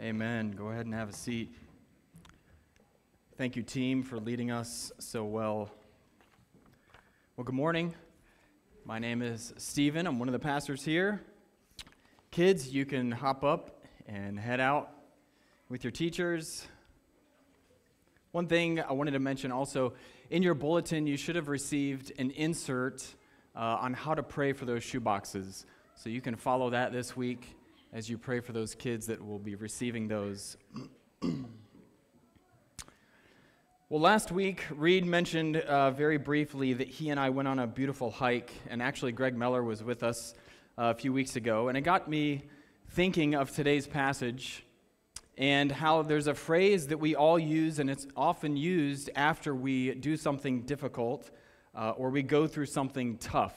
Amen. Go ahead and have a seat. Thank you, team, for leading us so well. Well, good morning. My name is Stephen. I'm one of the pastors here. Kids, you can hop up and head out with your teachers. One thing I wanted to mention also in your bulletin, you should have received an insert uh, on how to pray for those shoe boxes. So you can follow that this week as you pray for those kids that will be receiving those. well, last week, Reed mentioned uh, very briefly that he and I went on a beautiful hike, and actually, Greg Meller was with us uh, a few weeks ago, and it got me thinking of today's passage and how there's a phrase that we all use, and it's often used after we do something difficult uh, or we go through something tough.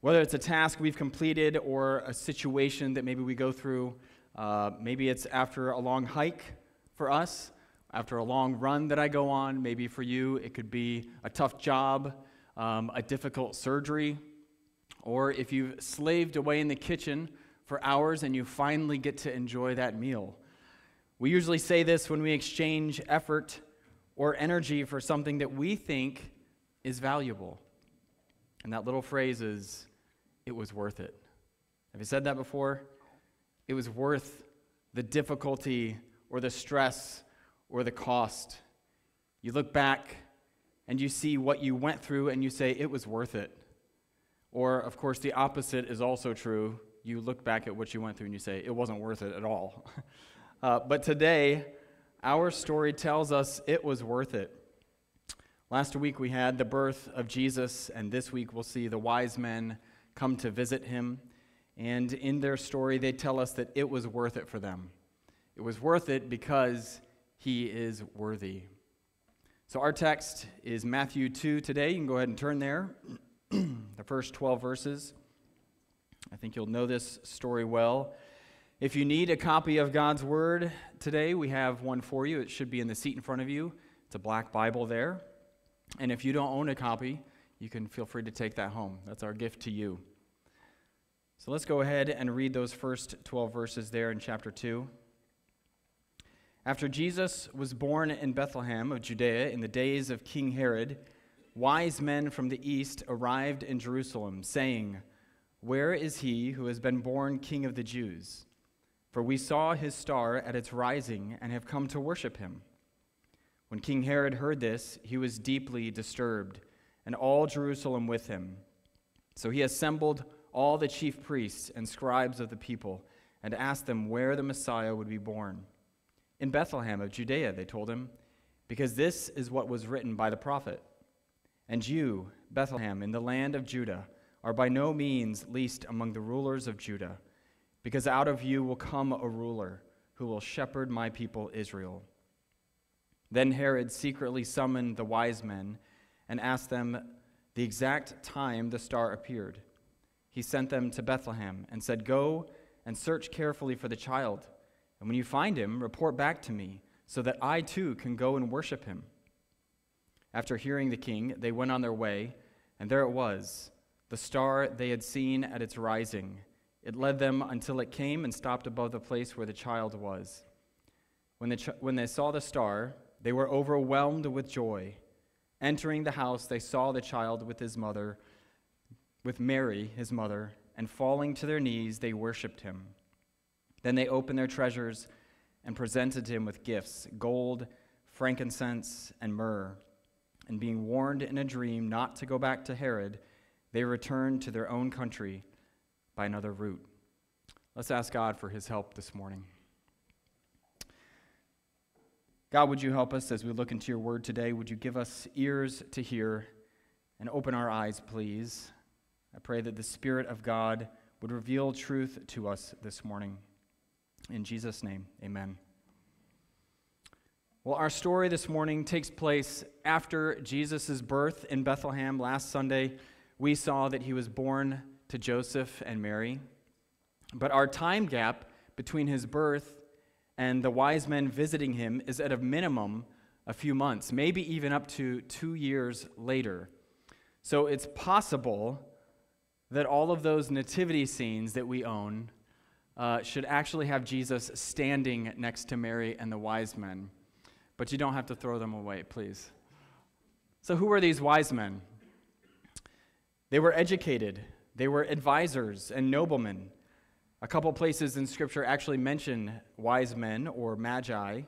Whether it's a task we've completed or a situation that maybe we go through, uh, maybe it's after a long hike for us, after a long run that I go on. Maybe for you, it could be a tough job, um, a difficult surgery, or if you've slaved away in the kitchen for hours and you finally get to enjoy that meal. We usually say this when we exchange effort or energy for something that we think is valuable. And that little phrase is, it was worth it. Have you said that before? It was worth the difficulty or the stress or the cost. You look back and you see what you went through and you say, it was worth it. Or, of course, the opposite is also true. You look back at what you went through and you say, it wasn't worth it at all. uh, but today, our story tells us it was worth it. Last week we had the birth of Jesus, and this week we'll see the wise men come to visit him. And in their story, they tell us that it was worth it for them. It was worth it because he is worthy. So, our text is Matthew 2 today. You can go ahead and turn there, the first 12 verses. I think you'll know this story well. If you need a copy of God's Word today, we have one for you. It should be in the seat in front of you. It's a black Bible there. And if you don't own a copy, you can feel free to take that home. That's our gift to you. So let's go ahead and read those first 12 verses there in chapter 2. After Jesus was born in Bethlehem of Judea in the days of King Herod, wise men from the east arrived in Jerusalem, saying, Where is he who has been born King of the Jews? For we saw his star at its rising and have come to worship him. When King Herod heard this, he was deeply disturbed, and all Jerusalem with him. So he assembled all the chief priests and scribes of the people and asked them where the Messiah would be born. In Bethlehem of Judea, they told him, because this is what was written by the prophet. And you, Bethlehem, in the land of Judah, are by no means least among the rulers of Judah, because out of you will come a ruler who will shepherd my people Israel. Then Herod secretly summoned the wise men and asked them the exact time the star appeared. He sent them to Bethlehem and said, Go and search carefully for the child. And when you find him, report back to me, so that I too can go and worship him. After hearing the king, they went on their way, and there it was, the star they had seen at its rising. It led them until it came and stopped above the place where the child was. When they, ch- when they saw the star, they were overwhelmed with joy. Entering the house, they saw the child with his mother, with Mary, his mother, and falling to their knees, they worshiped him. Then they opened their treasures and presented him with gifts gold, frankincense, and myrrh. And being warned in a dream not to go back to Herod, they returned to their own country by another route. Let's ask God for his help this morning. God, would you help us as we look into your word today? Would you give us ears to hear and open our eyes, please? I pray that the Spirit of God would reveal truth to us this morning. In Jesus' name, amen. Well, our story this morning takes place after Jesus' birth in Bethlehem. Last Sunday, we saw that he was born to Joseph and Mary. But our time gap between his birth and the wise men visiting him is at a minimum a few months, maybe even up to two years later. So it's possible that all of those nativity scenes that we own uh, should actually have Jesus standing next to Mary and the wise men. But you don't have to throw them away, please. So, who were these wise men? They were educated, they were advisors and noblemen. A couple places in Scripture actually mention wise men or magi.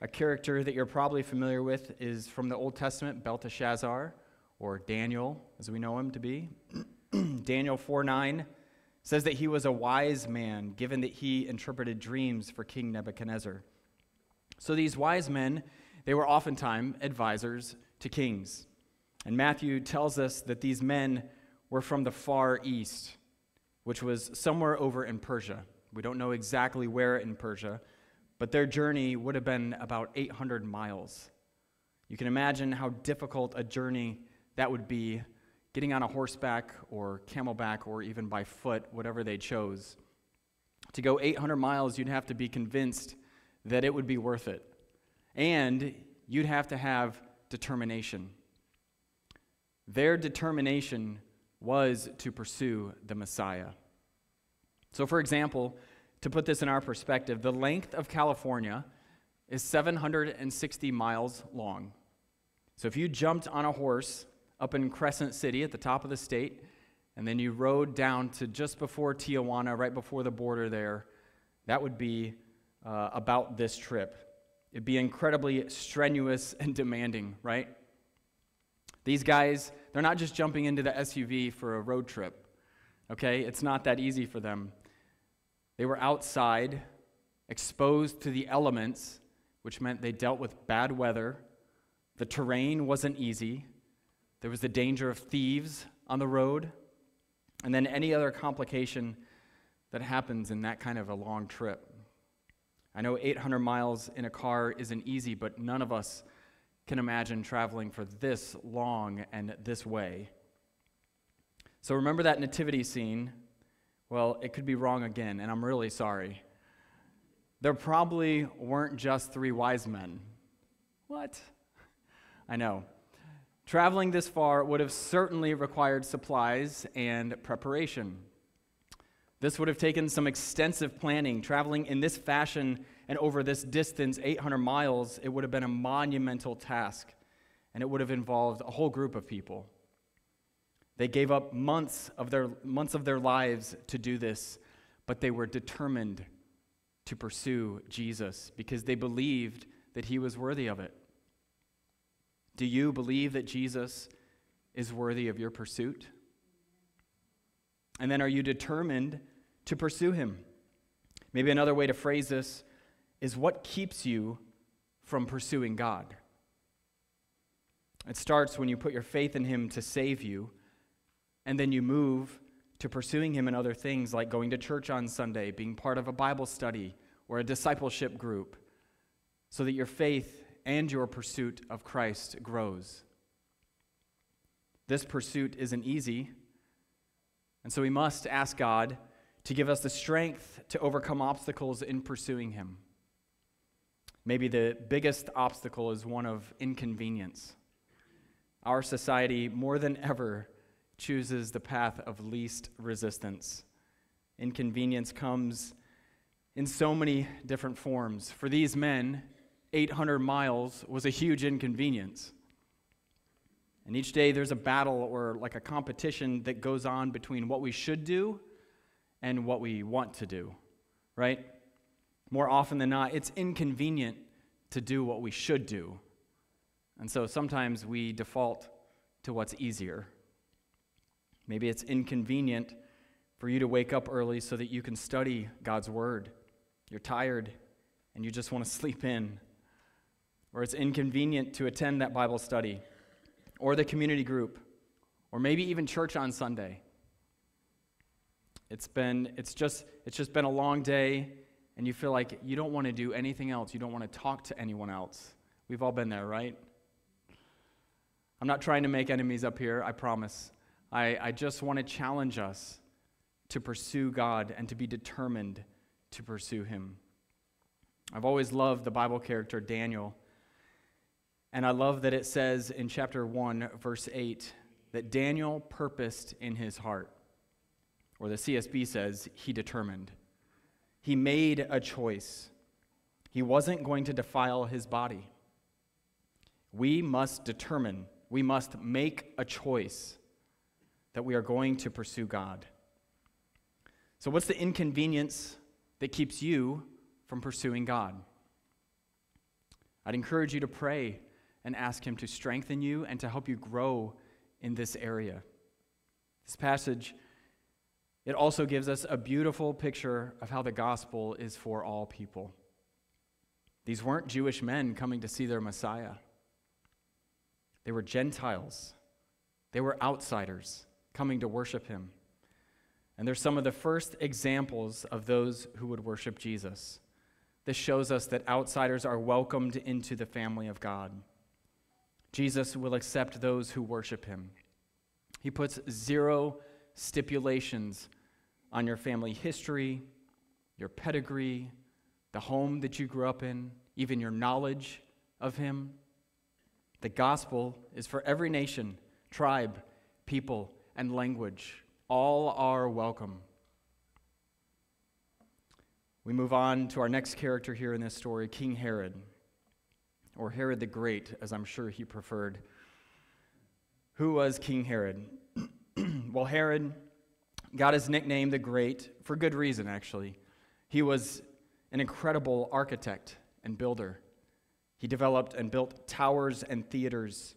A character that you're probably familiar with is from the Old Testament, Belteshazzar, or Daniel, as we know him to be. Daniel 4 9 says that he was a wise man, given that he interpreted dreams for King Nebuchadnezzar. So these wise men, they were oftentimes advisors to kings. And Matthew tells us that these men were from the far east, which was somewhere over in Persia. We don't know exactly where in Persia, but their journey would have been about 800 miles. You can imagine how difficult a journey that would be getting on a horseback or camelback or even by foot, whatever they chose. To go 800 miles, you'd have to be convinced that it would be worth it. And you'd have to have determination. Their determination was to pursue the Messiah. So, for example, to put this in our perspective, the length of California is 760 miles long. So, if you jumped on a horse up in Crescent City at the top of the state, and then you rode down to just before Tijuana, right before the border there, that would be uh, about this trip. It'd be incredibly strenuous and demanding, right? These guys, they're not just jumping into the SUV for a road trip, okay? It's not that easy for them. They were outside, exposed to the elements, which meant they dealt with bad weather. The terrain wasn't easy. There was the danger of thieves on the road, and then any other complication that happens in that kind of a long trip. I know 800 miles in a car isn't easy, but none of us can imagine traveling for this long and this way. So remember that nativity scene? Well, it could be wrong again, and I'm really sorry. There probably weren't just three wise men. What? I know. Traveling this far would have certainly required supplies and preparation. This would have taken some extensive planning. Traveling in this fashion and over this distance, 800 miles, it would have been a monumental task, and it would have involved a whole group of people. They gave up months of their, months of their lives to do this, but they were determined to pursue Jesus because they believed that he was worthy of it. Do you believe that Jesus is worthy of your pursuit? And then are you determined to pursue him? Maybe another way to phrase this is what keeps you from pursuing God? It starts when you put your faith in him to save you, and then you move to pursuing him in other things like going to church on Sunday, being part of a Bible study or a discipleship group, so that your faith and your pursuit of Christ grows. This pursuit isn't easy, and so we must ask God to give us the strength to overcome obstacles in pursuing Him. Maybe the biggest obstacle is one of inconvenience. Our society, more than ever, chooses the path of least resistance. Inconvenience comes in so many different forms. For these men, 800 miles was a huge inconvenience. And each day there's a battle or like a competition that goes on between what we should do and what we want to do, right? More often than not, it's inconvenient to do what we should do. And so sometimes we default to what's easier. Maybe it's inconvenient for you to wake up early so that you can study God's Word. You're tired and you just want to sleep in or it's inconvenient to attend that Bible study, or the community group, or maybe even church on Sunday. It's been it's just it's just been a long day and you feel like you don't want to do anything else. You don't want to talk to anyone else. We've all been there, right? I'm not trying to make enemies up here, I promise. I, I just want to challenge us to pursue God and to be determined to pursue Him. I've always loved the Bible character Daniel and I love that it says in chapter 1, verse 8, that Daniel purposed in his heart. Or the CSB says, he determined. He made a choice. He wasn't going to defile his body. We must determine, we must make a choice that we are going to pursue God. So, what's the inconvenience that keeps you from pursuing God? I'd encourage you to pray and ask Him to strengthen you and to help you grow in this area. This passage it also gives us a beautiful picture of how the gospel is for all people. These weren't Jewish men coming to see their Messiah, they were Gentiles, they were outsiders coming to worship him. And they're some of the first examples of those who would worship Jesus. This shows us that outsiders are welcomed into the family of God. Jesus will accept those who worship him. He puts zero stipulations on your family history, your pedigree, the home that you grew up in, even your knowledge of Him. The gospel is for every nation, tribe, people, and language. All are welcome. We move on to our next character here in this story King Herod, or Herod the Great, as I'm sure he preferred. Who was King Herod? Well, Herod got his nickname the Great for good reason, actually. He was an incredible architect and builder. He developed and built towers and theaters.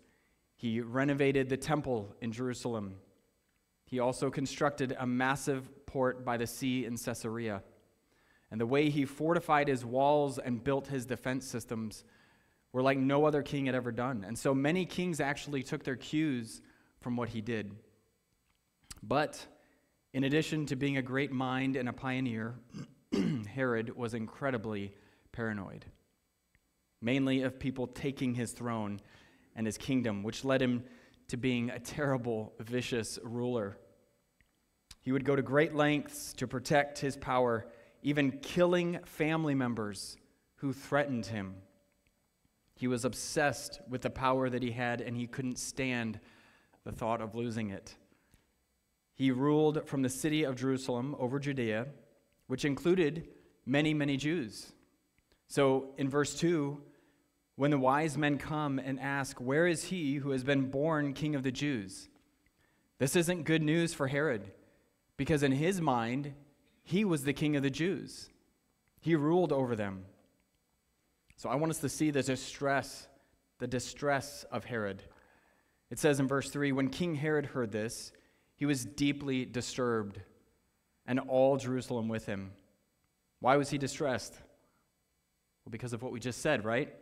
He renovated the temple in Jerusalem. He also constructed a massive port by the sea in Caesarea. And the way he fortified his walls and built his defense systems were like no other king had ever done. And so many kings actually took their cues from what he did. But in addition to being a great mind and a pioneer, Herod was incredibly paranoid, mainly of people taking his throne and his kingdom, which led him to being a terrible, vicious ruler. He would go to great lengths to protect his power, even killing family members who threatened him. He was obsessed with the power that he had, and he couldn't stand the thought of losing it. He ruled from the city of Jerusalem over Judea, which included many, many Jews. So in verse 2, when the wise men come and ask, Where is he who has been born king of the Jews? This isn't good news for Herod, because in his mind, he was the king of the Jews. He ruled over them. So I want us to see the distress, the distress of Herod. It says in verse 3 When King Herod heard this, he was deeply disturbed, and all Jerusalem with him. Why was he distressed? Well, because of what we just said, right?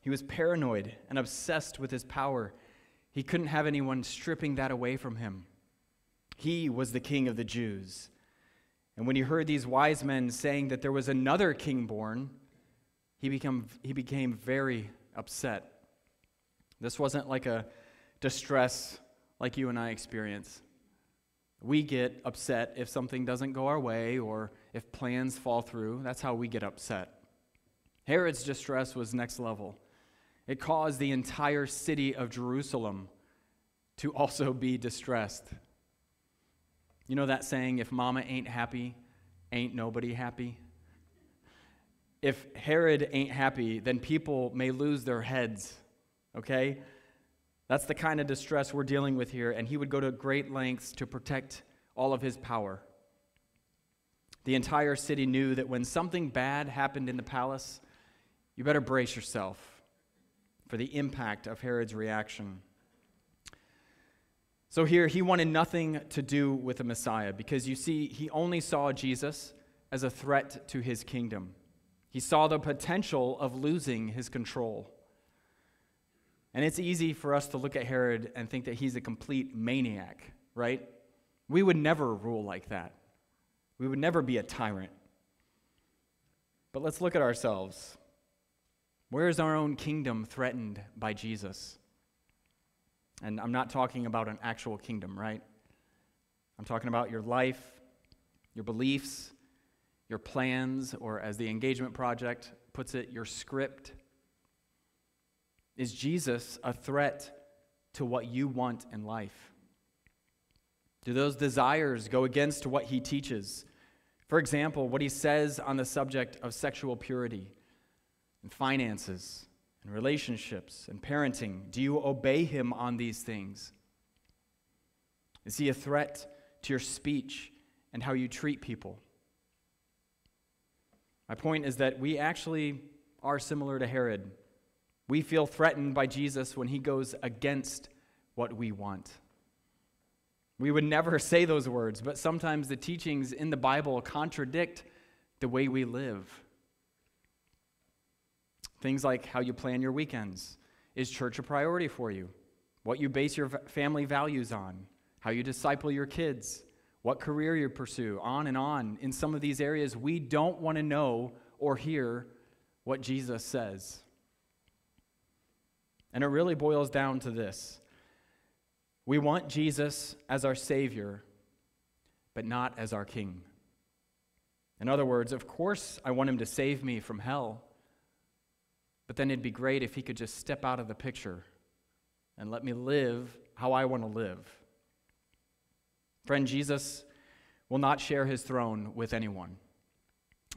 He was paranoid and obsessed with his power. He couldn't have anyone stripping that away from him. He was the king of the Jews. And when he heard these wise men saying that there was another king born, he, become, he became very upset. This wasn't like a distress like you and I experience. We get upset if something doesn't go our way or if plans fall through. That's how we get upset. Herod's distress was next level. It caused the entire city of Jerusalem to also be distressed. You know that saying, if mama ain't happy, ain't nobody happy? If Herod ain't happy, then people may lose their heads, okay? That's the kind of distress we're dealing with here, and he would go to great lengths to protect all of his power. The entire city knew that when something bad happened in the palace, you better brace yourself for the impact of Herod's reaction. So here, he wanted nothing to do with the Messiah because you see, he only saw Jesus as a threat to his kingdom. He saw the potential of losing his control. And it's easy for us to look at Herod and think that he's a complete maniac, right? We would never rule like that. We would never be a tyrant. But let's look at ourselves. Where is our own kingdom threatened by Jesus? And I'm not talking about an actual kingdom, right? I'm talking about your life, your beliefs, your plans, or as the Engagement Project puts it, your script. Is Jesus a threat to what you want in life? Do those desires go against what he teaches? For example, what he says on the subject of sexual purity and finances and relationships and parenting. Do you obey him on these things? Is he a threat to your speech and how you treat people? My point is that we actually are similar to Herod. We feel threatened by Jesus when he goes against what we want. We would never say those words, but sometimes the teachings in the Bible contradict the way we live. Things like how you plan your weekends. Is church a priority for you? What you base your family values on? How you disciple your kids? What career you pursue? On and on. In some of these areas, we don't want to know or hear what Jesus says. And it really boils down to this we want Jesus as our Savior, but not as our King. In other words, of course, I want Him to save me from hell, but then it'd be great if He could just step out of the picture and let me live how I want to live. Friend, Jesus will not share His throne with anyone.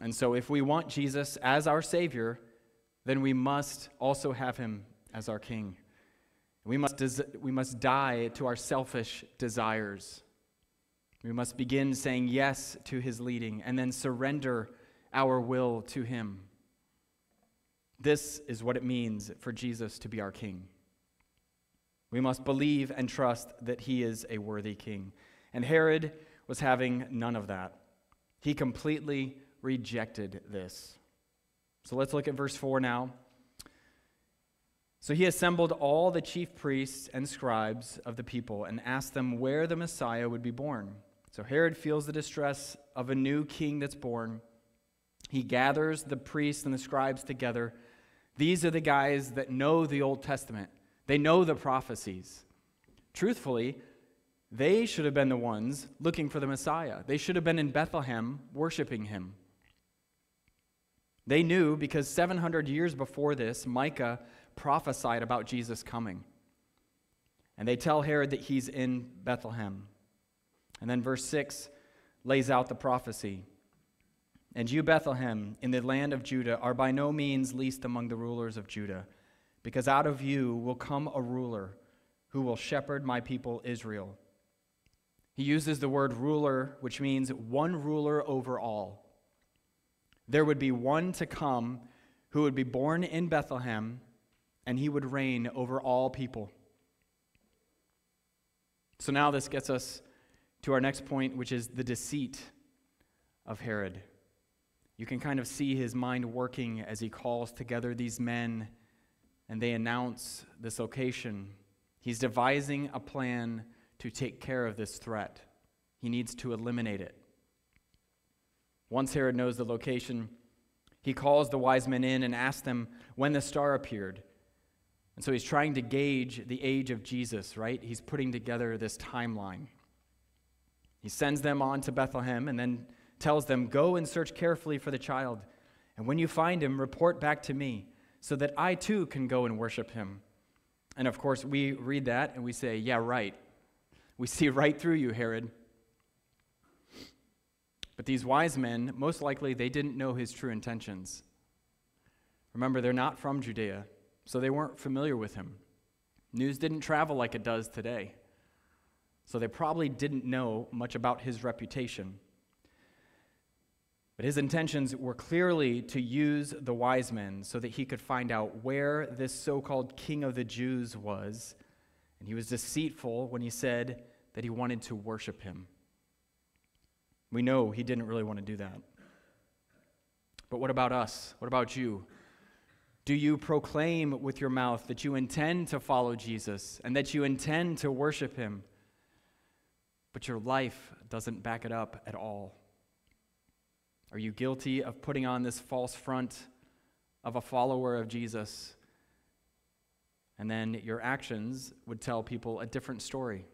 And so, if we want Jesus as our Savior, then we must also have Him as our King. We must, des- we must die to our selfish desires. We must begin saying yes to his leading and then surrender our will to him. This is what it means for Jesus to be our king. We must believe and trust that he is a worthy king. And Herod was having none of that. He completely rejected this. So let's look at verse 4 now. So he assembled all the chief priests and scribes of the people and asked them where the Messiah would be born. So Herod feels the distress of a new king that's born. He gathers the priests and the scribes together. These are the guys that know the Old Testament, they know the prophecies. Truthfully, they should have been the ones looking for the Messiah. They should have been in Bethlehem worshiping him. They knew because 700 years before this, Micah prophesied about Jesus coming. And they tell Herod that he's in Bethlehem. And then verse 6 lays out the prophecy. And you, Bethlehem, in the land of Judah, are by no means least among the rulers of Judah, because out of you will come a ruler who will shepherd my people Israel. He uses the word ruler, which means one ruler over all. There would be one to come who would be born in Bethlehem and he would reign over all people. So now this gets us to our next point, which is the deceit of Herod. You can kind of see his mind working as he calls together these men and they announce this location. He's devising a plan to take care of this threat. He needs to eliminate it. Once Herod knows the location, he calls the wise men in and asks them when the star appeared. And so he's trying to gauge the age of Jesus, right? He's putting together this timeline. He sends them on to Bethlehem and then tells them, Go and search carefully for the child. And when you find him, report back to me so that I too can go and worship him. And of course, we read that and we say, Yeah, right. We see right through you, Herod. But these wise men, most likely, they didn't know his true intentions. Remember, they're not from Judea so they weren't familiar with him. News didn't travel like it does today, so they probably didn't know much about his reputation. But his intentions were clearly to use the wise men so that he could find out where this so called king of the Jews was. And he was deceitful when he said that he wanted to worship him. We know he didn't really want to do that. But what about us? What about you? Do you proclaim with your mouth that you intend to follow Jesus and that you intend to worship him, but your life doesn't back it up at all? Are you guilty of putting on this false front of a follower of Jesus? And then your actions would tell people a different story.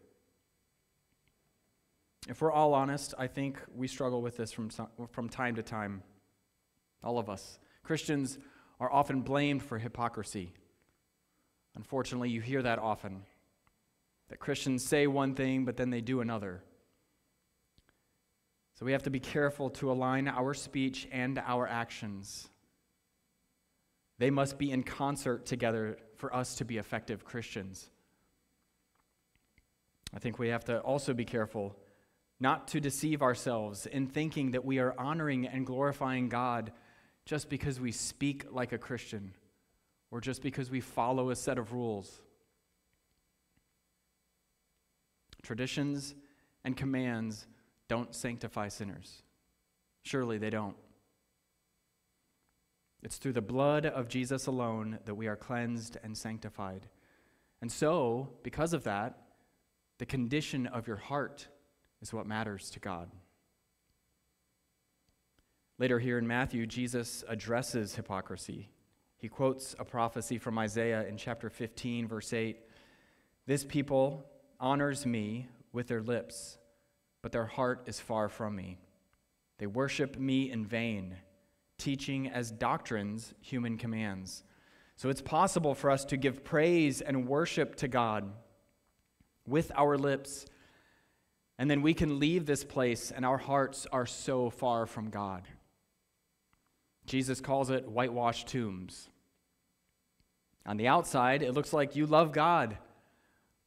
If we're all honest, I think we struggle with this from, from time to time. All of us. Christians are often blamed for hypocrisy. Unfortunately, you hear that often that Christians say one thing, but then they do another. So we have to be careful to align our speech and our actions. They must be in concert together for us to be effective Christians. I think we have to also be careful not to deceive ourselves in thinking that we are honoring and glorifying God just because we speak like a Christian or just because we follow a set of rules. Traditions and commands don't sanctify sinners. Surely they don't. It's through the blood of Jesus alone that we are cleansed and sanctified. And so, because of that, the condition of your heart is what matters to God. Later here in Matthew, Jesus addresses hypocrisy. He quotes a prophecy from Isaiah in chapter 15, verse 8 This people honors me with their lips, but their heart is far from me. They worship me in vain, teaching as doctrines human commands. So it's possible for us to give praise and worship to God with our lips, and then we can leave this place and our hearts are so far from God. Jesus calls it whitewashed tombs. On the outside, it looks like you love God,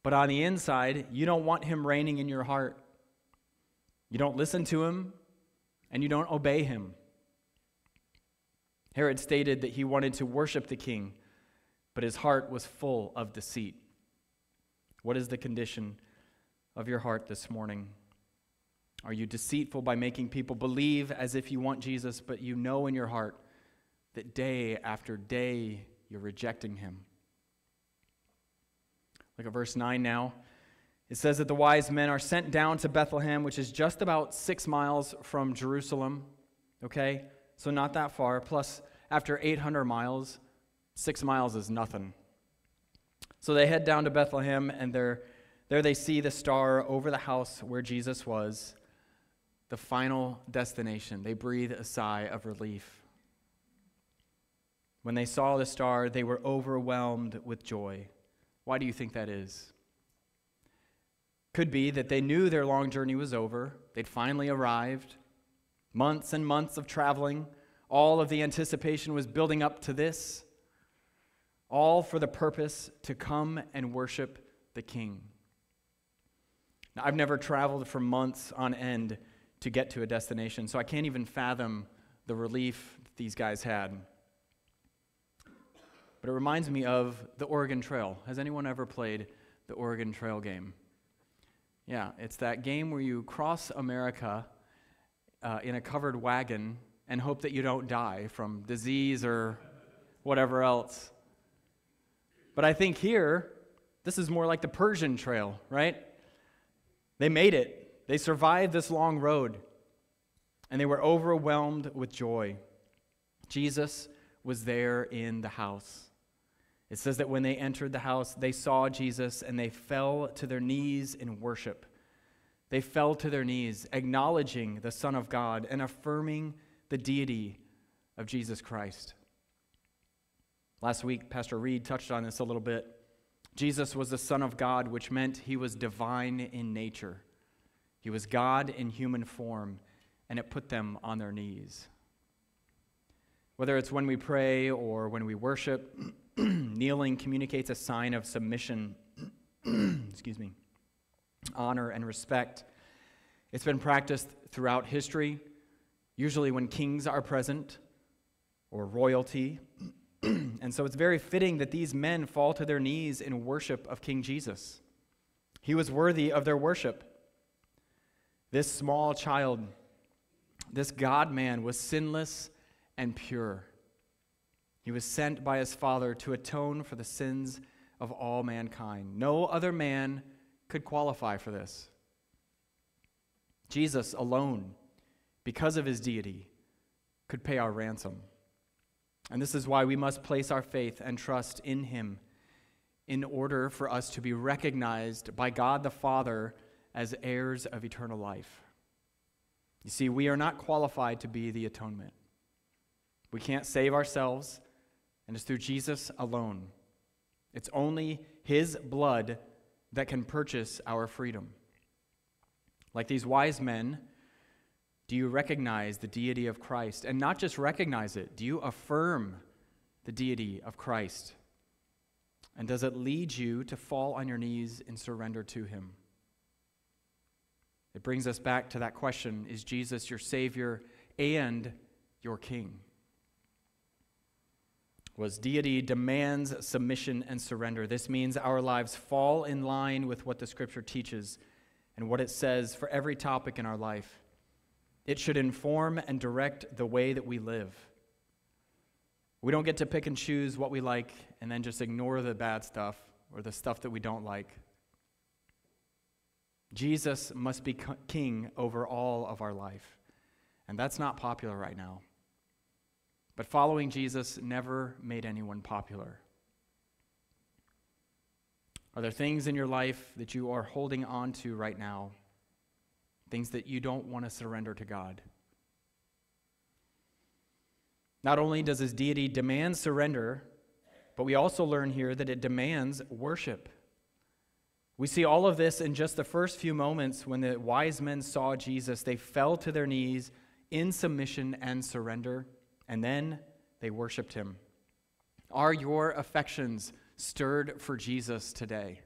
but on the inside, you don't want Him reigning in your heart. You don't listen to Him, and you don't obey Him. Herod stated that he wanted to worship the king, but his heart was full of deceit. What is the condition of your heart this morning? Are you deceitful by making people believe as if you want Jesus, but you know in your heart that day after day you're rejecting him? Look at verse 9 now. It says that the wise men are sent down to Bethlehem, which is just about six miles from Jerusalem. Okay? So not that far. Plus, after 800 miles, six miles is nothing. So they head down to Bethlehem, and there they see the star over the house where Jesus was, the final destination. They breathe a sigh of relief. When they saw the star, they were overwhelmed with joy. Why do you think that is? Could be that they knew their long journey was over, they'd finally arrived. Months and months of traveling, all of the anticipation was building up to this all for the purpose to come and worship the King. Now, I've never traveled for months on end to get to a destination, so I can't even fathom the relief these guys had. But it reminds me of the Oregon Trail. Has anyone ever played the Oregon Trail game? Yeah, it's that game where you cross America uh, in a covered wagon and hope that you don't die from disease or whatever else. But I think here, this is more like the Persian Trail, right? They made it, they survived this long road, and they were overwhelmed with joy. Jesus was there in the house. It says that when they entered the house, they saw Jesus and they fell to their knees in worship. They fell to their knees, acknowledging the Son of God and affirming the deity of Jesus Christ. Last week, Pastor Reed touched on this a little bit. Jesus was the Son of God, which meant he was divine in nature. He was God in human form, and it put them on their knees. Whether it's when we pray or when we worship, kneeling communicates a sign of submission, excuse me, honor, and respect. It's been practiced throughout history, usually when kings are present or royalty. and so it's very fitting that these men fall to their knees in worship of King Jesus. He was worthy of their worship. This small child, this God man, was sinless and pure. He was sent by his Father to atone for the sins of all mankind. No other man could qualify for this. Jesus alone, because of his deity, could pay our ransom. And this is why we must place our faith and trust in him in order for us to be recognized by God the Father as heirs of eternal life. You see, we are not qualified to be the atonement. We can't save ourselves, and it's through Jesus alone. It's only his blood that can purchase our freedom. Like these wise men, Do you recognize the deity of Christ? And not just recognize it, do you affirm the deity of Christ? And does it lead you to fall on your knees in surrender to Him? It brings us back to that question Is Jesus your Savior and your King? Was deity demands submission and surrender. This means our lives fall in line with what the Scripture teaches and what it says for every topic in our life. It should inform and direct the way that we live. We don't get to pick and choose what we like and then just ignore the bad stuff or the stuff that we don't like. Jesus must be king over all of our life. And that's not popular right now. But following Jesus never made anyone popular. Are there things in your life that you are holding on to right now? Things that you don't want to surrender to God? Not only does his deity demand surrender, but we also learn here that it demands worship. We see all of this in just the first few moments when the wise men saw Jesus. They fell to their knees in submission and surrender, and then they worshiped him. Are your affections stirred for Jesus today?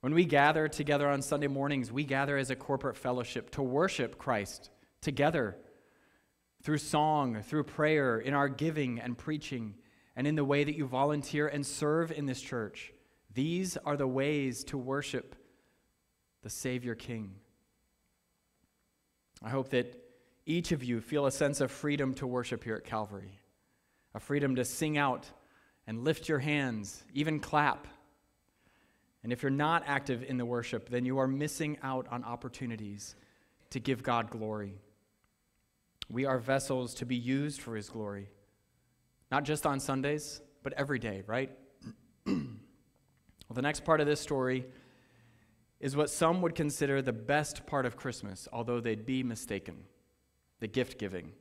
When we gather together on Sunday mornings, we gather as a corporate fellowship to worship Christ together through song, through prayer, in our giving and preaching, and in the way that you volunteer and serve in this church. These are the ways to worship the Savior King. I hope that each of you feel a sense of freedom to worship here at Calvary, a freedom to sing out and lift your hands, even clap. And if you're not active in the worship, then you are missing out on opportunities to give God glory. We are vessels to be used for His glory, not just on Sundays, but every day, right? Well, the next part of this story is what some would consider the best part of Christmas, although they'd be mistaken the gift giving.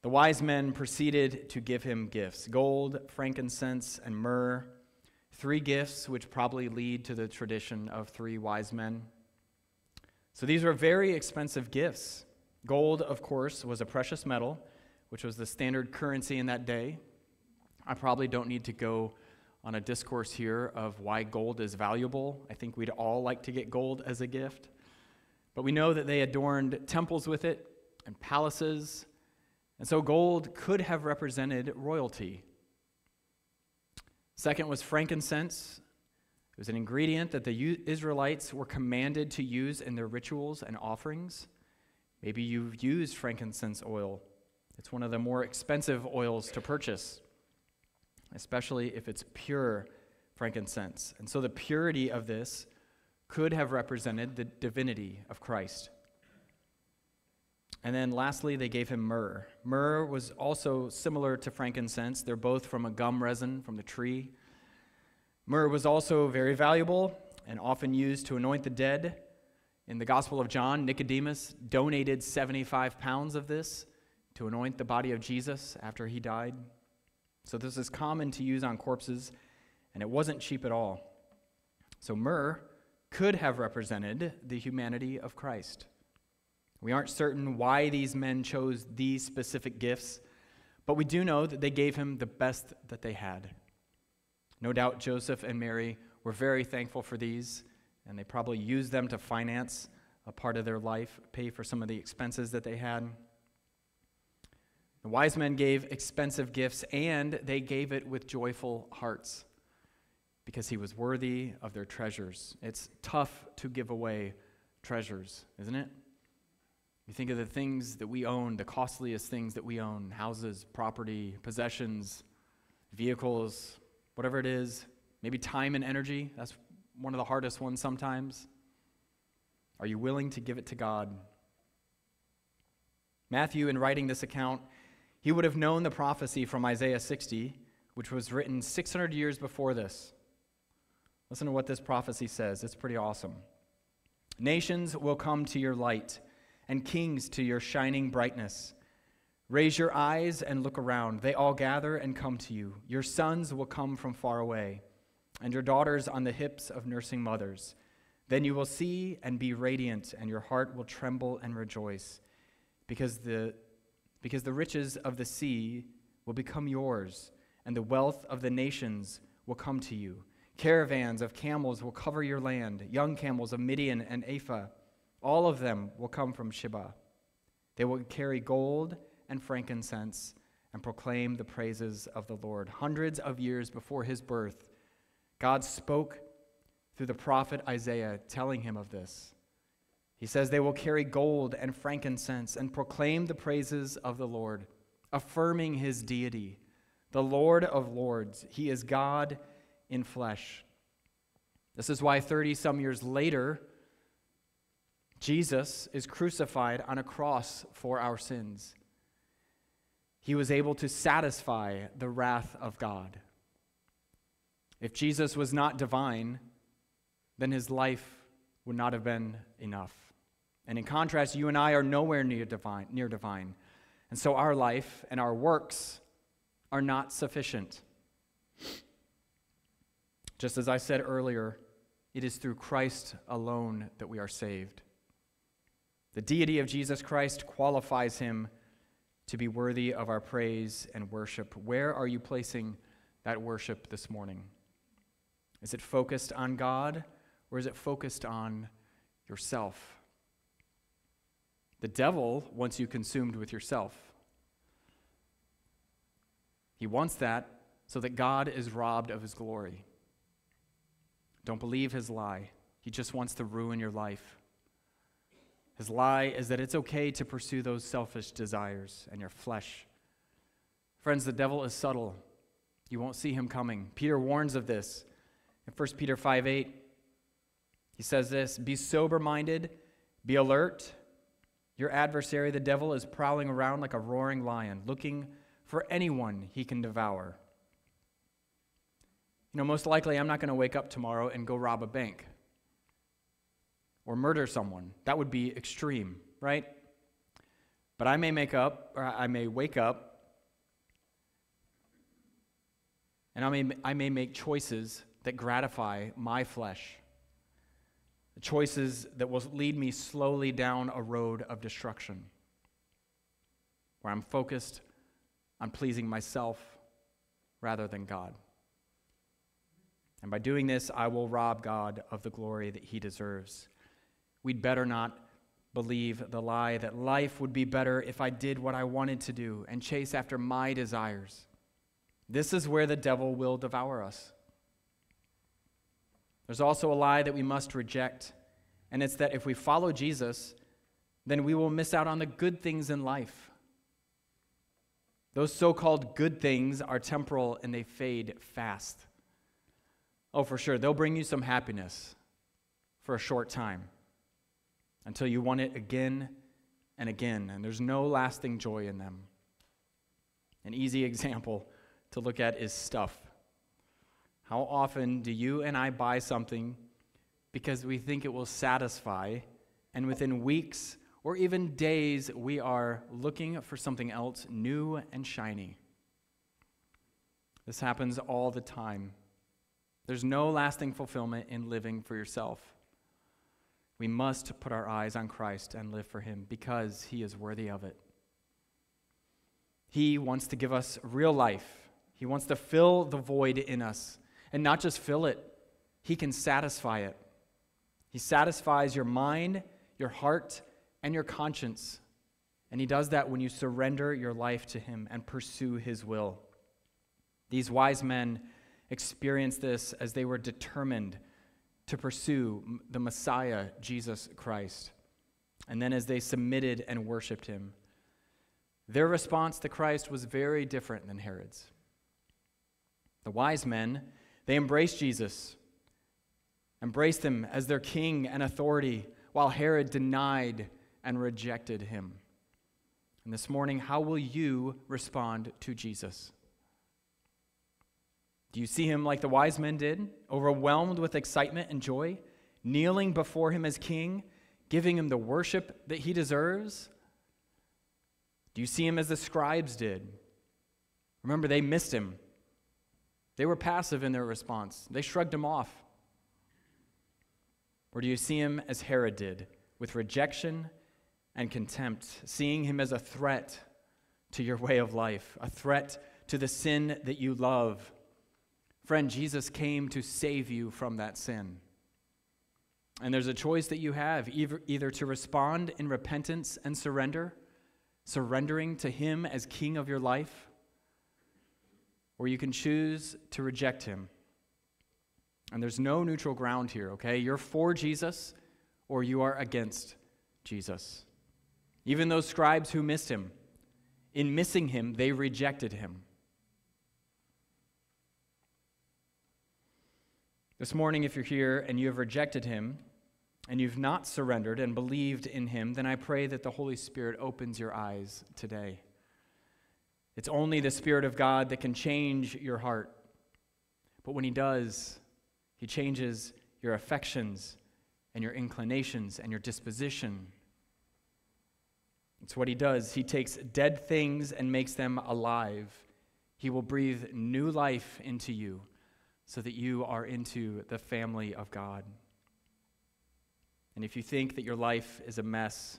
The wise men proceeded to give him gifts gold, frankincense, and myrrh. Three gifts, which probably lead to the tradition of three wise men. So these were very expensive gifts. Gold, of course, was a precious metal, which was the standard currency in that day. I probably don't need to go on a discourse here of why gold is valuable. I think we'd all like to get gold as a gift. But we know that they adorned temples with it, and palaces. And so gold could have represented royalty. Second was frankincense. It was an ingredient that the Israelites were commanded to use in their rituals and offerings. Maybe you've used frankincense oil. It's one of the more expensive oils to purchase, especially if it's pure frankincense. And so the purity of this could have represented the divinity of Christ. And then lastly, they gave him myrrh. Myrrh was also similar to frankincense. They're both from a gum resin from the tree. Myrrh was also very valuable and often used to anoint the dead. In the Gospel of John, Nicodemus donated 75 pounds of this to anoint the body of Jesus after he died. So this is common to use on corpses, and it wasn't cheap at all. So myrrh could have represented the humanity of Christ. We aren't certain why these men chose these specific gifts, but we do know that they gave him the best that they had. No doubt Joseph and Mary were very thankful for these, and they probably used them to finance a part of their life, pay for some of the expenses that they had. The wise men gave expensive gifts, and they gave it with joyful hearts because he was worthy of their treasures. It's tough to give away treasures, isn't it? You think of the things that we own, the costliest things that we own houses, property, possessions, vehicles, whatever it is, maybe time and energy. That's one of the hardest ones sometimes. Are you willing to give it to God? Matthew, in writing this account, he would have known the prophecy from Isaiah 60, which was written 600 years before this. Listen to what this prophecy says. It's pretty awesome. Nations will come to your light and kings to your shining brightness. Raise your eyes and look around. They all gather and come to you. Your sons will come from far away, and your daughters on the hips of nursing mothers. Then you will see and be radiant, and your heart will tremble and rejoice, because the, because the riches of the sea will become yours, and the wealth of the nations will come to you. Caravans of camels will cover your land, young camels of Midian and Ephah. All of them will come from Sheba. They will carry gold and frankincense and proclaim the praises of the Lord. Hundreds of years before his birth, God spoke through the prophet Isaiah, telling him of this. He says, They will carry gold and frankincense and proclaim the praises of the Lord, affirming his deity, the Lord of lords. He is God in flesh. This is why 30 some years later, Jesus is crucified on a cross for our sins. He was able to satisfy the wrath of God. If Jesus was not divine, then his life would not have been enough. And in contrast, you and I are nowhere near divine, near divine. And so our life and our works are not sufficient. Just as I said earlier, it is through Christ alone that we are saved. The deity of Jesus Christ qualifies him to be worthy of our praise and worship. Where are you placing that worship this morning? Is it focused on God or is it focused on yourself? The devil wants you consumed with yourself. He wants that so that God is robbed of his glory. Don't believe his lie. He just wants to ruin your life. His lie is that it's okay to pursue those selfish desires and your flesh. Friends, the devil is subtle. You won't see him coming. Peter warns of this. In 1 Peter 5 8, he says this Be sober minded, be alert. Your adversary, the devil, is prowling around like a roaring lion, looking for anyone he can devour. You know, most likely I'm not going to wake up tomorrow and go rob a bank or murder someone. That would be extreme, right? But I may make up, or I may wake up, and I may, I may make choices that gratify my flesh choices that will lead me slowly down a road of destruction, where I'm focused on pleasing myself rather than God. And by doing this, I will rob God of the glory that he deserves. We'd better not believe the lie that life would be better if I did what I wanted to do and chase after my desires. This is where the devil will devour us. There's also a lie that we must reject, and it's that if we follow Jesus, then we will miss out on the good things in life. Those so called good things are temporal and they fade fast. Oh, for sure, they'll bring you some happiness for a short time until you want it again and again, and there's no lasting joy in them. An easy example to look at is stuff. How often do you and I buy something because we think it will satisfy, and within weeks or even days, we are looking for something else new and shiny? This happens all the time. There's no lasting fulfillment in living for yourself. We must put our eyes on Christ and live for Him because He is worthy of it. He wants to give us real life, He wants to fill the void in us and not just fill it, He can satisfy it. He satisfies your mind, your heart, and your conscience. And He does that when you surrender your life to Him and pursue His will. These wise men experienced this as they were determined to pursue the Messiah, Jesus Christ. And then as they submitted and worshiped Him, their response to Christ was very different than Herod's. The wise men they embraced Jesus, embraced him as their king and authority, while Herod denied and rejected him. And this morning, how will you respond to Jesus? Do you see him like the wise men did, overwhelmed with excitement and joy, kneeling before him as king, giving him the worship that he deserves? Do you see him as the scribes did? Remember, they missed him. They were passive in their response, they shrugged him off. Or do you see him as Herod did, with rejection and contempt, seeing him as a threat to your way of life, a threat to the sin that you love? Friend, Jesus came to save you from that sin. And there's a choice that you have either, either to respond in repentance and surrender, surrendering to Him as King of your life, or you can choose to reject Him. And there's no neutral ground here, okay? You're for Jesus or you are against Jesus. Even those scribes who missed Him, in missing Him, they rejected Him. This morning, if you're here and you have rejected him and you've not surrendered and believed in him, then I pray that the Holy Spirit opens your eyes today. It's only the Spirit of God that can change your heart. But when he does, he changes your affections and your inclinations and your disposition. It's what he does. He takes dead things and makes them alive. He will breathe new life into you so that you are into the family of God. And if you think that your life is a mess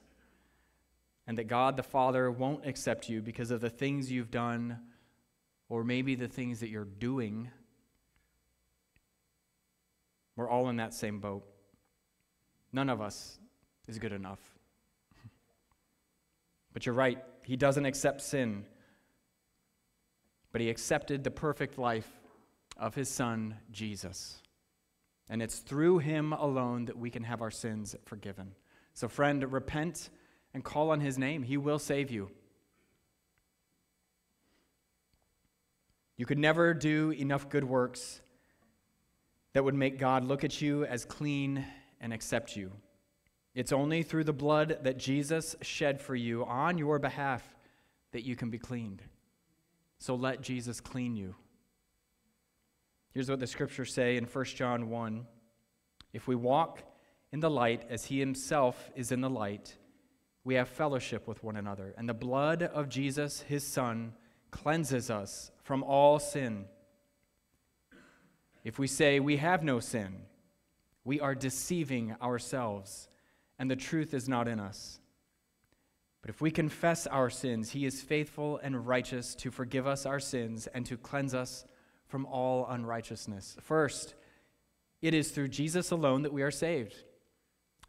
and that God the Father won't accept you because of the things you've done or maybe the things that you're doing, we're all in that same boat. None of us is good enough. But you're right, He doesn't accept sin, but He accepted the perfect life of his son, Jesus. And it's through him alone that we can have our sins forgiven. So, friend, repent and call on his name. He will save you. You could never do enough good works that would make God look at you as clean and accept you. It's only through the blood that Jesus shed for you on your behalf that you can be cleaned. So let Jesus clean you. Here's what the scriptures say in 1 John 1 If we walk in the light as he himself is in the light, we have fellowship with one another. And the blood of Jesus, his son, cleanses us from all sin. If we say we have no sin, we are deceiving ourselves, and the truth is not in us. But if we confess our sins, he is faithful and righteous to forgive us our sins and to cleanse us from all unrighteousness. First, it is through Jesus alone that we are saved.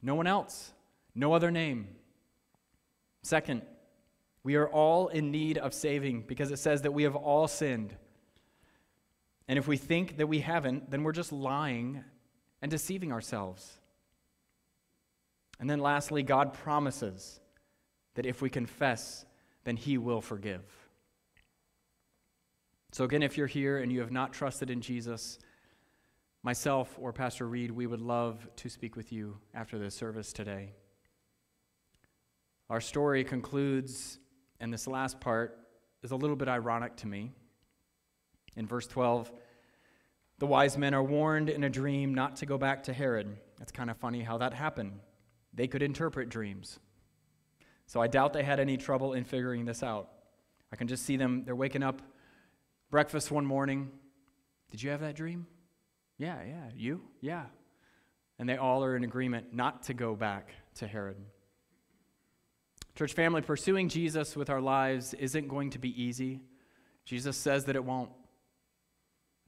No one else, no other name. Second, we are all in need of saving because it says that we have all sinned. And if we think that we haven't, then we're just lying and deceiving ourselves. And then lastly, God promises that if we confess, then He will forgive. So, again, if you're here and you have not trusted in Jesus, myself or Pastor Reed, we would love to speak with you after the service today. Our story concludes, and this last part is a little bit ironic to me. In verse 12, the wise men are warned in a dream not to go back to Herod. It's kind of funny how that happened. They could interpret dreams. So I doubt they had any trouble in figuring this out. I can just see them, they're waking up breakfast one morning. Did you have that dream? Yeah, yeah. You? Yeah. And they all are in agreement not to go back to Herod. Church family, pursuing Jesus with our lives isn't going to be easy. Jesus says that it won't.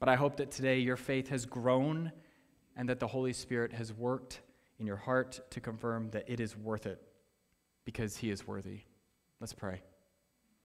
But I hope that today your faith has grown and that the Holy Spirit has worked in your heart to confirm that it is worth it because he is worthy. Let's pray.